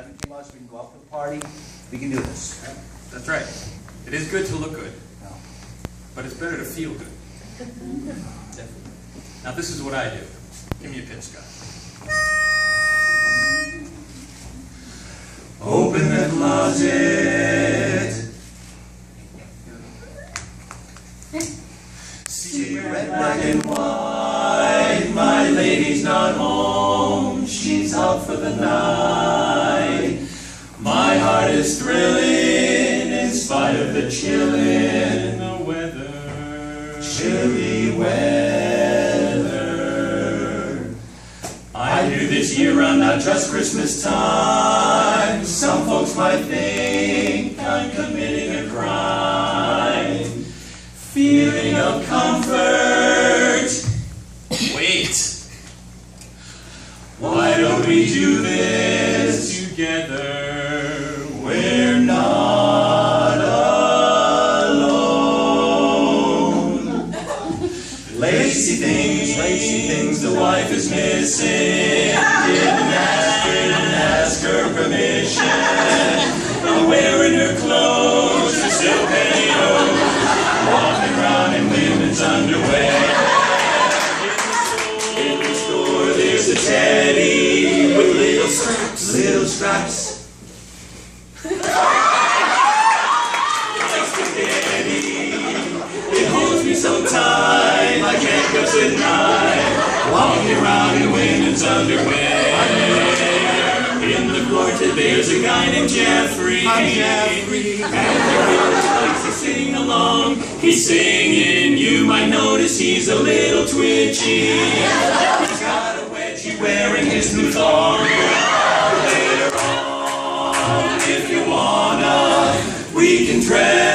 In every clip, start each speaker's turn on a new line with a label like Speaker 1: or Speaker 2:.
Speaker 1: we came out so we can go out for the party. We can do this.
Speaker 2: That's right. It is good to look good,
Speaker 1: No.
Speaker 2: but it's better to feel good. Definitely. Now this is what I do. Give me a pitch, Scott. Open the closet. See red, black, and white. My lady's not home. She's out for the night. My heart is thrilling in spite of the chill in the weather. Chilly weather. I do this year round, not just Christmas time. Some folks might think I'm committing a crime. Feeling of comfort. Wait. Why don't we do this Lacy things, lacy things the wife is missing. Can't go at night. Walking around in women's underwear. In the quartet, there's a guy named Jeffrey. I'm Jeffrey. And the girl likes to sing along. He's singing, you might notice he's a little twitchy. He's got a wedgie wearing his new thong. Later on, if you wanna, we can dress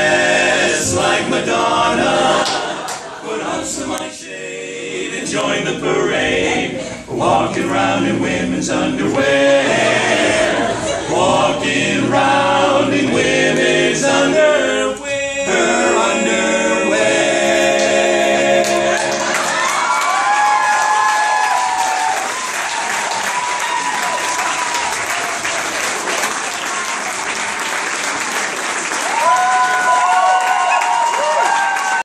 Speaker 2: join the parade. Walking around in women's underwear.